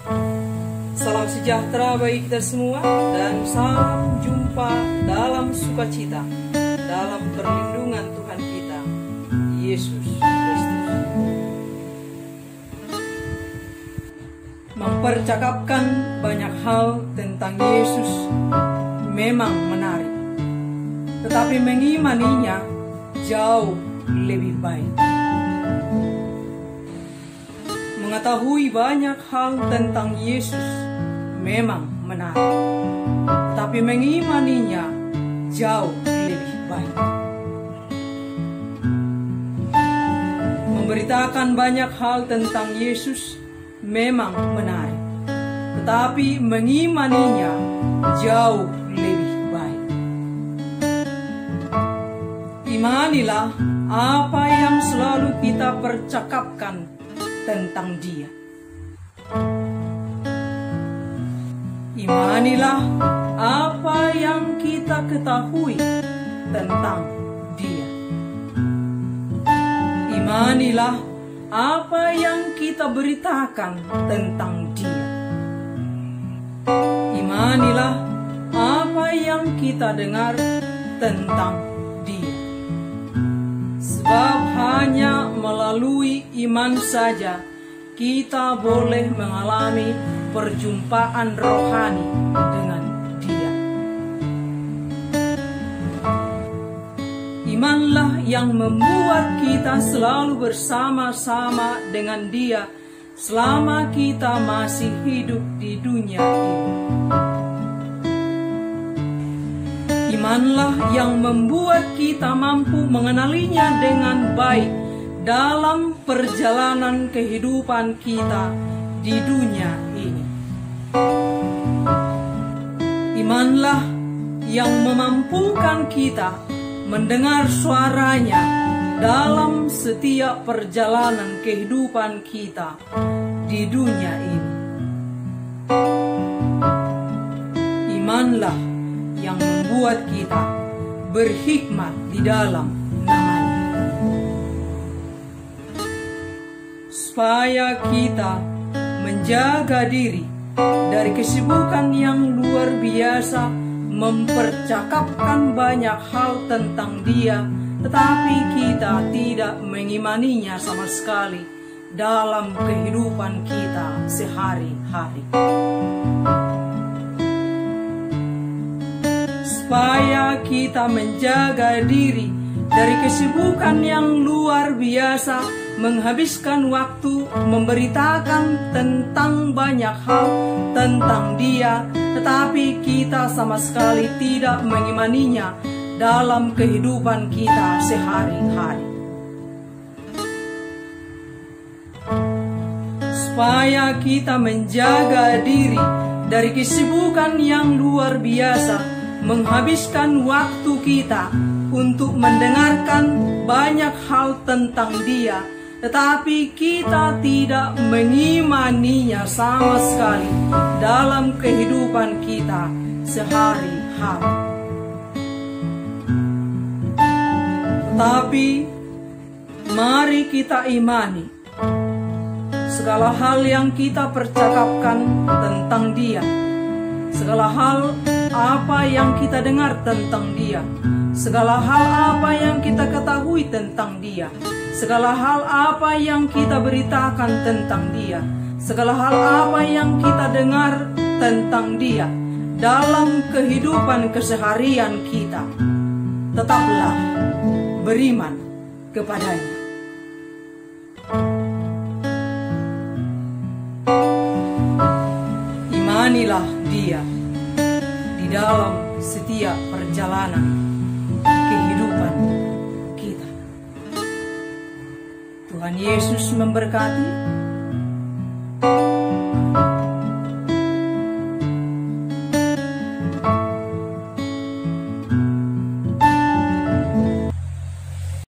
Salam sejahtera bagi kita semua dan salam jumpa dalam sukacita dalam perlindungan Tuhan kita Yesus Kristus. Mempercakapkan banyak hal tentang Yesus memang menarik, tetapi mengimaninya jauh lebih baik. Mengetahui banyak hal tentang Yesus memang menarik, tetapi mengimaninya jauh lebih baik. Memberitakan banyak hal tentang Yesus memang menarik, tetapi mengimaninya jauh lebih baik. Imanilah apa yang selalu kita percakapkan tentang Dia. Imanilah apa yang kita ketahui tentang Dia. Imanilah apa yang kita beritakan tentang Dia. Imanilah apa yang kita dengar tentang. Sebab hanya melalui iman saja kita boleh mengalami perjumpaan rohani dengan Dia. Imanlah yang membuat kita selalu bersama-sama dengan Dia selama kita masih hidup di dunia ini. Imanlah yang membuat kita mampu mengenalinya dengan baik dalam perjalanan kehidupan kita di dunia ini. Imanlah yang memampukan kita mendengar suaranya dalam setiap perjalanan kehidupan kita di dunia ini. Imanlah yang membuat kita berhikmat di dalam namanya. Supaya kita menjaga diri dari kesibukan yang luar biasa mempercakapkan banyak hal tentang dia tetapi kita tidak mengimaninya sama sekali dalam kehidupan kita sehari-hari. Supaya kita menjaga diri dari kesibukan yang luar biasa, menghabiskan waktu memberitakan tentang banyak hal tentang Dia, tetapi kita sama sekali tidak mengimaninya dalam kehidupan kita sehari-hari. Supaya kita menjaga diri dari kesibukan yang luar biasa, menghabiskan waktu kita untuk mendengarkan banyak hal tentang Dia, tetapi kita tidak mengimaninya sama sekali dalam kehidupan kita sehari-hari. Tetapi mari kita imani segala hal yang kita percakapkan tentang Dia, segala hal apa yang kita dengar tentang Dia, segala hal apa yang kita ketahui tentang Dia, segala hal apa yang kita beritakan tentang Dia, segala hal apa yang kita dengar tentang Dia dalam kehidupan keseharian kita. Tetaplah beriman kepadanya. Dia di dalam setiap perjalanan kehidupan kita. Tuhan Yesus memberkati.